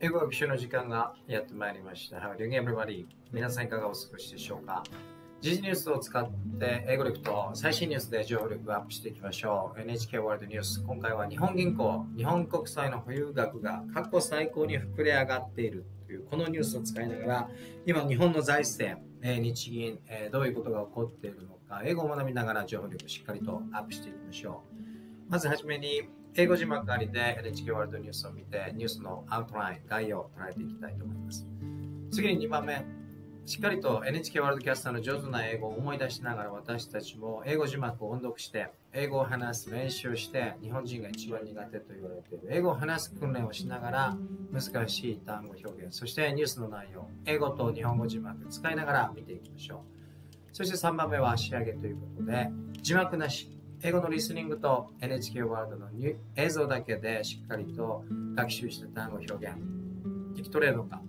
英語学習の時間がやってまいりました。How are you everybody? 皆さんいかがお過ごしでしょうか？時事ニュースを使って英語力と最新ニュースで情報力をアップしていきましょう。NHK ワールドニュース。今回は日本銀行、日本国債の保有額が過去最高に膨れ上がっているというこのニュースを使いながら、今日本の財政、日銀、どういうことが起こっているのか、英語を学びながら情報力をしっかりとアップしていきましょう。まずはじめに、英語字幕ありで NHK ワールドニュースを見て、ニュースのアウトライン、概要を捉えていきたいと思います。次に2番目、しっかりと NHK ワールドキャスターの上手な英語を思い出しながら私たちも英語字幕を音読して英語を話す練習をして日本人が一番苦手と言われている英語を話す訓練をしながら難しい単語表現そしてニュースの内容英語と日本語字幕使いながら見ていきましょう。そして3番目は仕上げということで字幕なし。英語のリスニングと NHK ワールドの映像だけでしっかりと学習した単語表現聞き取れるのか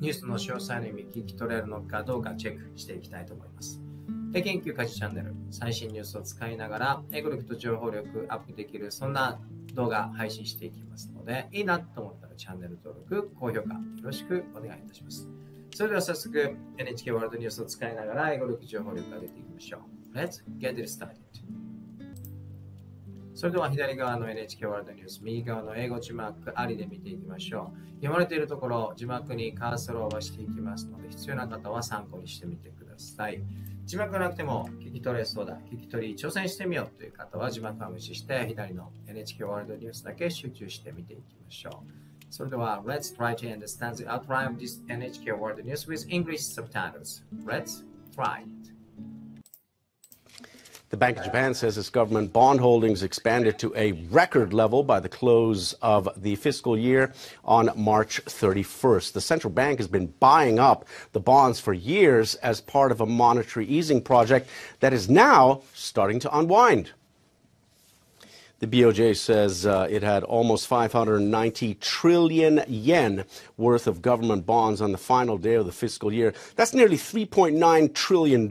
ニュースの詳細の意味聞き取れるのかどうかチェックしていきたいと思います。で研究家事チャンネル、最新ニュースを使いながら、英語力と情報力アップできる、そんな動画配信していきますので、いいなと思ったらチャンネル登録、高評価、よろしくお願いいたします。それでは早速、NHK ワールドニュースを使いながら、英語力、情報力を上げていきましょう。Let's get it started. それでは左側の NHK ワールドニュース、右側の英語字幕ありで見ていきましょう。読まれているところ、字幕にカーソルを押していきますので、必要な方は参考にしてみてください。字幕がなくても聞き取れそうだ、聞き取り挑戦してみようという方は字幕は無視して、左の NHK ワールドニュースだけ集中して見ていきましょう。それでは、Let's try to understand the outline of this NHK World News with English subtitles. Let's try it. The Bank of Japan says its government bond holdings expanded to a record level by the close of the fiscal year on March 31st. The central bank has been buying up the bonds for years as part of a monetary easing project that is now starting to unwind. The BOJ says uh, it had almost 590 trillion yen worth of government bonds on the final day of the fiscal year. That's nearly $3.9 trillion.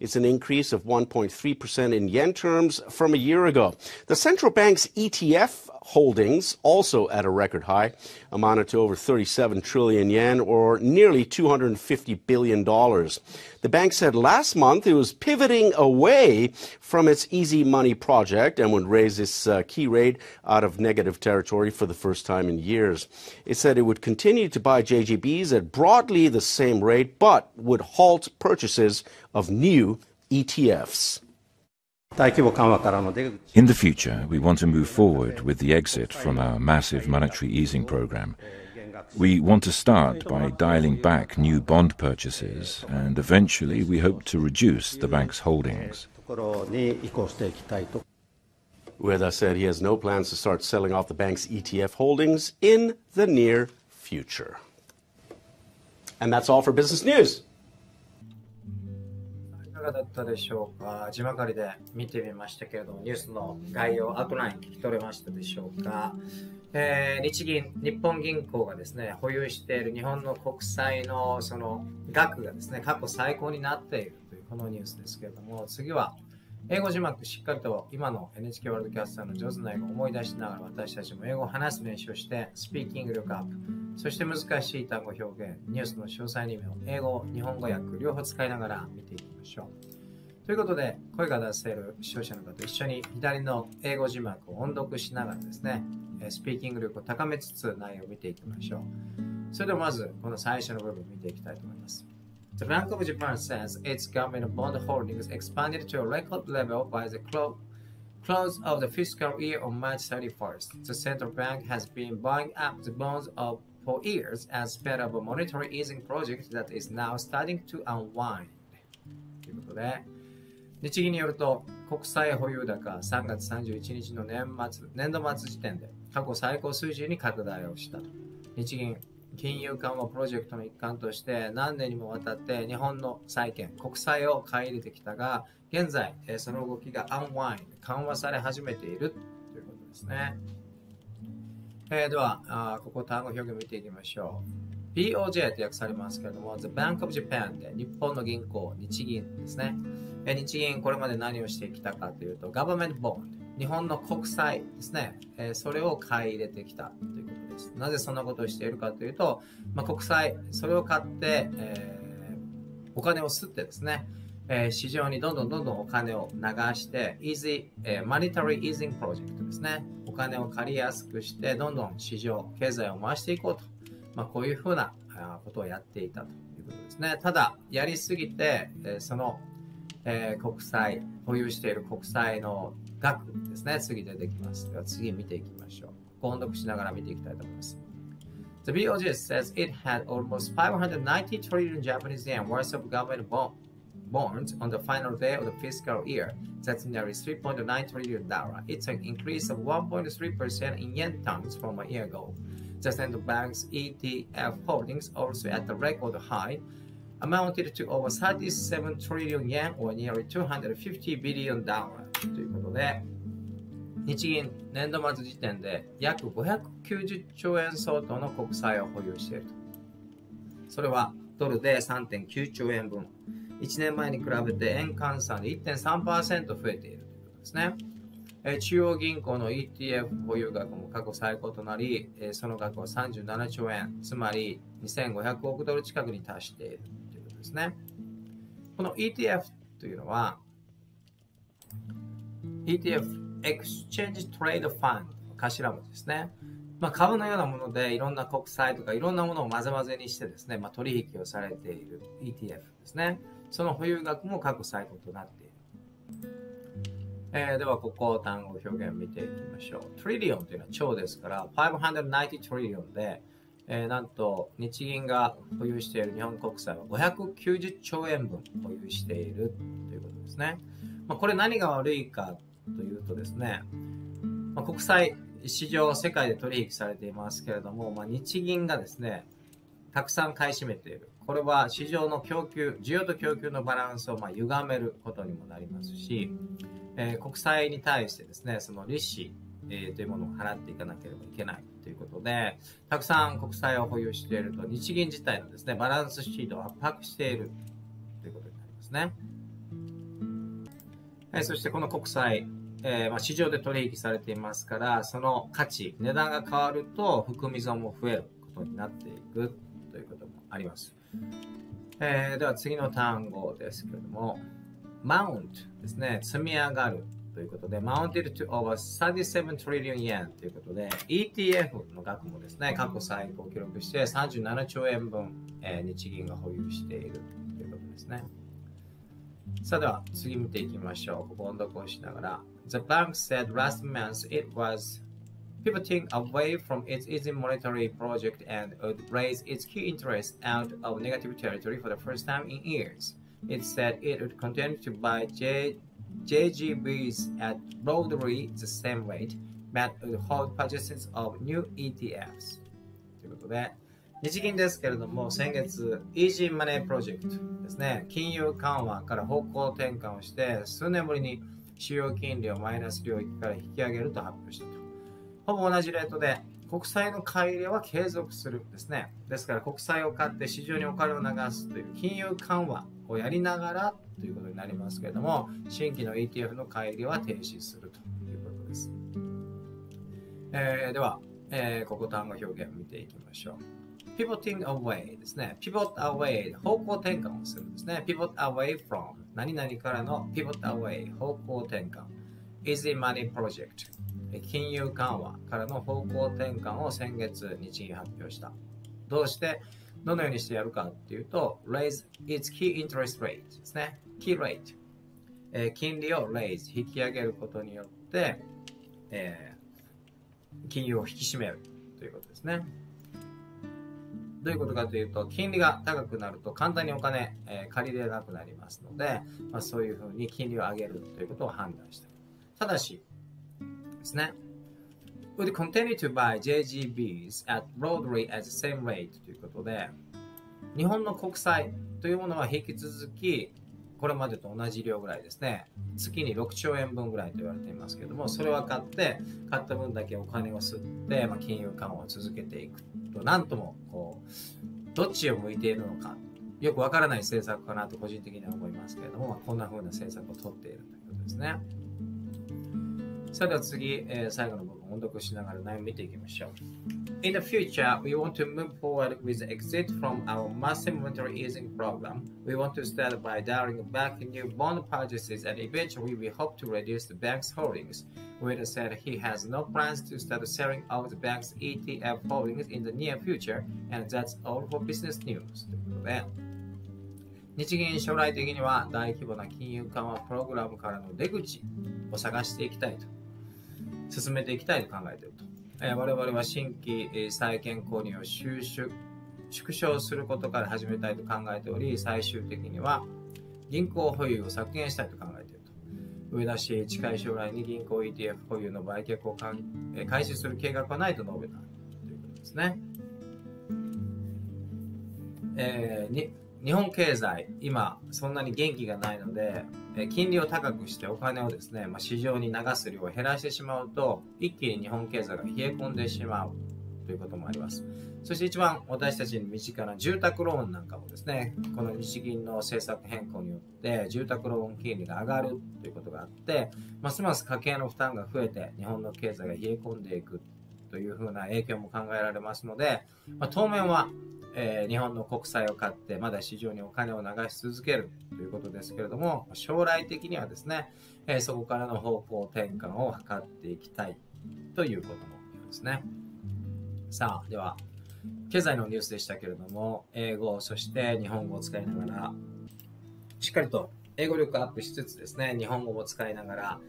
It's an increase of 1.3% in yen terms from a year ago. The central bank's ETF holdings, also at a record high, amounted to over 37 trillion yen or nearly 250 billion dollars. The bank said last month it was pivoting away from its easy money project and would raise its uh, key rate out of negative territory for the first time in years. It said it would continue to buy JGBs at broadly the same rate but would halt purchases of new ETFs. In the future, we want to move forward with the exit from our massive monetary easing program. We want to start by dialing back new bond purchases, and eventually we hope to reduce the bank's holdings. Ueda said he has no plans to start selling off the bank's ETF holdings in the near future. And that's all for business news. かがだったでしょうか？字幕りで見てみましたけれども、ニュースの概要、アウトライン聞き取れましたでしょうか、えー、日銀、日本銀行がですね、保有している日本の国債のその額がですね、過去最高になっているというこのニュースですけれども、次は英語字幕しっかりと今の NHK ワールドキャスターの上手な英語を思い出しながら私たちも英語を話す練習をしてスピーキング力アップ。そして難しい単語表現ニュースの詳細にも英語日本語訳両方使いながら見ていきましょうということで声が出せる視聴者の方と一緒に左の英語字幕を音読しながらですねスピーキング力を高めつつ内容を見ていきましょうそれではまずこの最初の部分を見ていきたいと思います The Bank of Japan says its government bond holdings expanded to a record level by the clo close of the fiscal year on March 31st. The central bank has been buying up the bonds of for years as part of a monetary easing project that is now starting to unwind. ということで、日銀によると、国債保有高3月31日の年末、年度末時点で過去最高水準に拡大をしたと。日銀金融緩和プロジェクトの一環として何年にもわたって日本の債券、国債を買い入れてきたが、現在、その動きがアンワイン、緩和され始めているということですね。えー、ではあ、ここ単語表現見ていきましょう。BOJ と訳されますけれども、The Bank of Japan で日本の銀行、日銀ですね。え日銀、これまで何をしてきたかというと、Government Bond、日本の国債ですね。えそれを買い入れてきたということです。です。なぜそんなことをしているかというと、まあ、国債、それを買って、えー、お金を吸ってですね、えー、市場にどんどんどんどんお金を流して、easy、えー、monetary easing project ですね。お金を借りやすくして、どんどん市場、経済を回していこうと。まあ、こういうふうなことをやっていたということですね。ただ、やりすぎて、えー、その、えー、国債、保有している国債の額ですね。次出てきます。では次見ていきましょう。ご音読しながら見ていきたいと思います。The BOJ says it had almost 590 trillion Japanese yen worth of government bond bonds on the final day of the fiscal year. That's nearly 3.9 trillion dollar. It's an increase of 1.3% in yen terms from a year ago. The central bank's ETF holdings also at the record high amounted to over 37 trillion yen or nearly 250 billion dollar ということで、日銀年度末時点で約590兆円相当の国債を保有していると。それはドルで3.9兆円分。 1年前に比べて円換算で1.3%増えているということですね。中央銀行の ETF 保有額も過去最高となり、その額は37兆円、つまり2500億ドル近くに達しているということですね。この ETF というのは、ETF Exchange Trade Fund 頭文字ですね。まあ、株のようなものでいろんな国債とかいろんなものを混ぜ混ぜにしてですね、まあ、取引をされている ETF ですね。その保有額も過去最高となっている。えー、では、ここ単語表現見ていきましょう。トリリオンというのは超ですから、590トリリオンで、えー、なんと日銀が保有している日本国債は590兆円分保有しているということですね。まあ、これ何が悪いかというとですね、まあ、国債市場世界で取引されていますけれども、まあ、日銀がですね、たくさん買い占めている。これは市場の供給、需要と供給のバランスをまあ歪めることにもなりますし、えー、国債に対してですね、その利子、えー、というものを払っていかなければいけないということで、たくさん国債を保有していると、日銀自体のですね、バランスシートを圧迫しているということになりますね。えー、そしてこの国債、えー、まあ、市場で取引されていますから、その価値、値段が変わると含み損も増えることになっていくということもあります。えー、では次の単語ですけれども、mount ですね、積み上がるということで、mounted to over 37 trillion yen ということで、ETF の額もですね、過去最高記録して37兆円分、えー、日銀が保有しているということですね。さあでは次見ていきましょう。ここ音読をしながら。The bank said last month it was pivoting away from its easy monetary project and would raise its key interest out of negative territory for the first time in years. It said it would continue to buy J JGBs at broadly the same rate, but would hold purchases of new ETFs. ということで、日銀ですけれども、先月、イージーマネープロジェクトですね、金融緩和から方向転換をして、数年ぶりに主要金利をマイナス領域から引き上げると発表したと。 ほぼ同じレートで国債の買い入れは継続するですね。ですから国債を買って市場にお金を流すという金融緩和をやりながらということになりますけれども、新規の ETF の買い入れは停止するということです。えー、では、えー、ここ単語表現を見ていきましょう。pivoting away ですね。pivot away 方向転換をするんですね。pivot away from 何々からの pivot away 方向転換 easy money project 金融緩和からの方向転換を先月日銀発表した。どうして、どのようにしてやるかっていうと、raise its key interest rate ですね。key rate。えー、金利を raise 引き上げることによって、えー、金融を引き締めるということですね。どういうことかというと、金利が高くなると簡単にお金、えー、借りれなくなりますので、まあ、そういうふうに金利を上げるということを判断した。ただし、ですね。would continue to buy JGBs at broadly at the same rate ということで、日本の国債というものは引き続き、これまでと同じ量ぐらいですね、月に6兆円分ぐらいと言われていますけども、それは買って、買った分だけお金を吸って、まあ、金融緩和を続けていくと、なんともこう、どっちを向いているのか、よくわからない政策かなと個人的には思いますけれども、まあ、こんな風な政策を取っているということですね。それでは次、えー、最後の部分を音読しながら内容を見ていきましょう。In the future, we want to move forward with the exit from our massive monetary easing program. We want to start by dialing back new bond purchases and eventually we hope to reduce the bank's holdings. Ueda said he has no plans to start selling out the bank's ETF holdings in the near future and that's all for business news. ということで、日銀将来的には大規模な金融緩和プログラムからの出口を探していきたいと、 進めていきたいと考えていると。え我々は新規え債券購入を収縮縮小することから始めたいと考えており、最終的には銀行保有を削減したいと考えていると。上田氏、近い将来に銀行 ETF 保有の売却をかん、え開始する計画はないと述べたということですね。えー、に日本経済、今、そんなに元気がないので、え金利を高くしてお金をですね、まあ、市場に流す量を減らしてしまうと、一気に日本経済が冷え込んでしまう。ということもあります。そして一番私たちに身近な住宅ローンなんかもですね、この日銀の政策変更によって住宅ローン金利が上がる。ということがあって、ますます家計の負担が増えて日本の経済が冷え込んでいく。というふうな影響も考えられますので、まあ、当面はえー、日本の国債を買ってまだ市場にお金を流し続けるということですけれども将来的にはですね、えー、そこからの方向転換を図っていきたいということも言うですね。さあでは経済のニュースでしたけれども英語そして日本語を使いながらしっかりと英語力アップしつつですね日本語も使いながら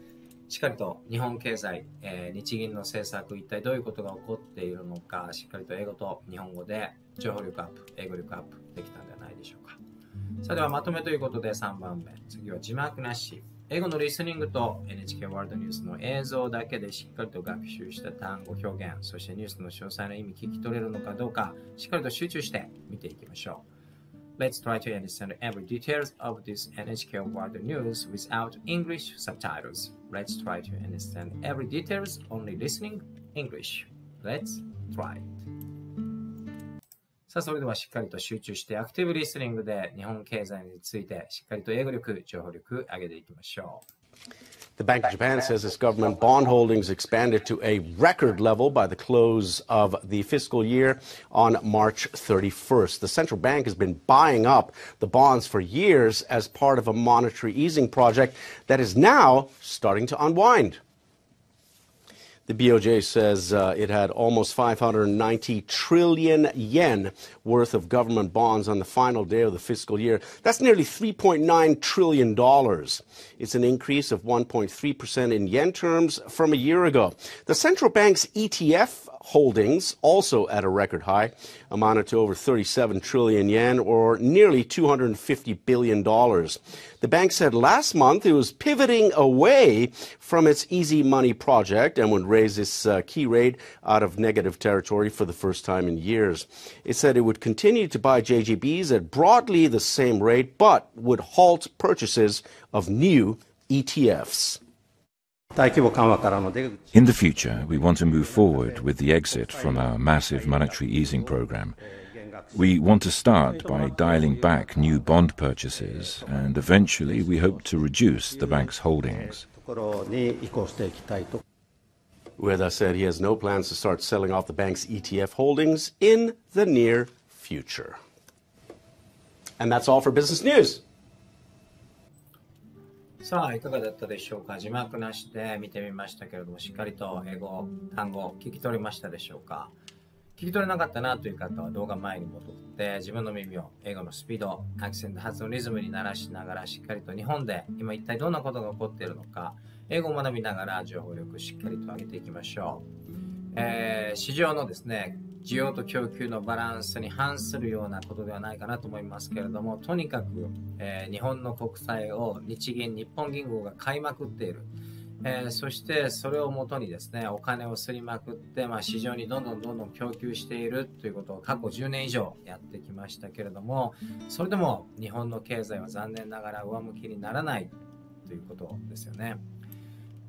しっかりと日本経済、えー、日銀の政策、一体どういうことが起こっているのか、しっかりと英語と日本語で情報力アップ、英語力アップできたんではないでしょうか。さあではまとめということで3番目。次は字幕なし。英語のリスニングと NHK ワールドニュースの映像だけでしっかりと学習した単語表現、そしてニュースの詳細な意味聞き取れるのかどうか、しっかりと集中して見ていきましょう。Let's try to understand every details of this NHK World News without English subtitles. Let's try to understand every details only listening English. Let's try. さあ、それではしっかりと集中してアクティブリスニングで日本経済についてしっかりと英語力、情報力上げていきましょう。 The Bank of Japan says its government bond holdings expanded to a record level by the close of the fiscal year on March 31st. The central bank has been buying up the bonds for years as part of a monetary easing project that is now starting to unwind. The BOJ says uh, it had almost 590 trillion yen worth of government bonds on the final day of the fiscal year. That's nearly $3.9 trillion. It's an increase of 1.3% in yen terms from a year ago. The central bank's ETF holdings, also at a record high, amounted to over 37 trillion yen or nearly $250 billion. The bank said last month it was pivoting away from its easy money project and would raise its uh, key rate out of negative territory for the first time in years. It said it would continue to buy JGBs at broadly the same rate, but would halt purchases of new ETFs. In the future, we want to move forward with the exit from our massive monetary easing program. We want to start by dialing back new bond purchases, and eventually we hope to reduce the bank's holdings. Ueda said he has no plans to start selling off the bank's ETF holdings in the near future. And that's all for business news. さあ、いかがだったでしょうか？字幕なしで見てみましたけれども、しっかりと英語、単語、聞き取りましたでしょうか？聞き取れなかったなという方は動画前に戻って自分の耳を英語のスピード、アクセント、発音リズムに慣らしながらしっかりと日本で今一体どんなことが起こっているのか英語を学びながら情報力をしっかりと上げていきましょう。えー、市場のですね、需要と供給のバランスに反するようなことではないかなと思いますけれども、とにかく、えー、日本の国債を日銀、日本銀行が買いまくっている。えー、そしてそれをもとにですね、お金をすりまくって、まあ、市場にどんどんどんどん供給しているということを過去10年以上やってきましたけれども、それでも日本の経済は残念ながら上向きにならないということですよね。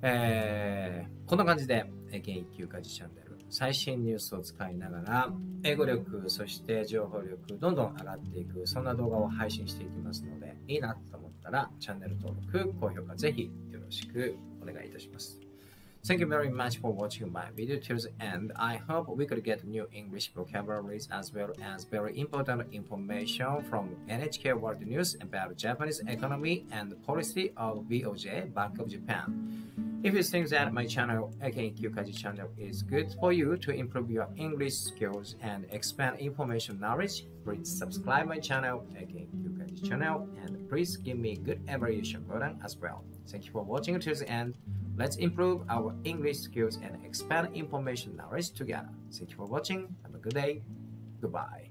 えー、こんな感じで、現役休暇児チャンネル、最新ニュースを使いながら、英語力、そして情報力、どんどん上がっていく、そんな動画を配信していきますので、いいなと思ったら、チャンネル登録、高評価、ぜひよろしくお願いいたします。Thank you very much for watching my video till the end. I hope we could get new English vocabularies as well as very important information from NHK World News about Japanese economy and policy of BOJ, Bank of Japan. If you think that my channel, aka Kyukaji channel, is good for you to improve your English skills and expand information knowledge, please subscribe my channel, aka Kyukaji channel, and please give me good evaluation button as well. Thank you for watching till the end. Let's improve our English skills and expand information knowledge together. Thank you for watching. Have a good day. Goodbye.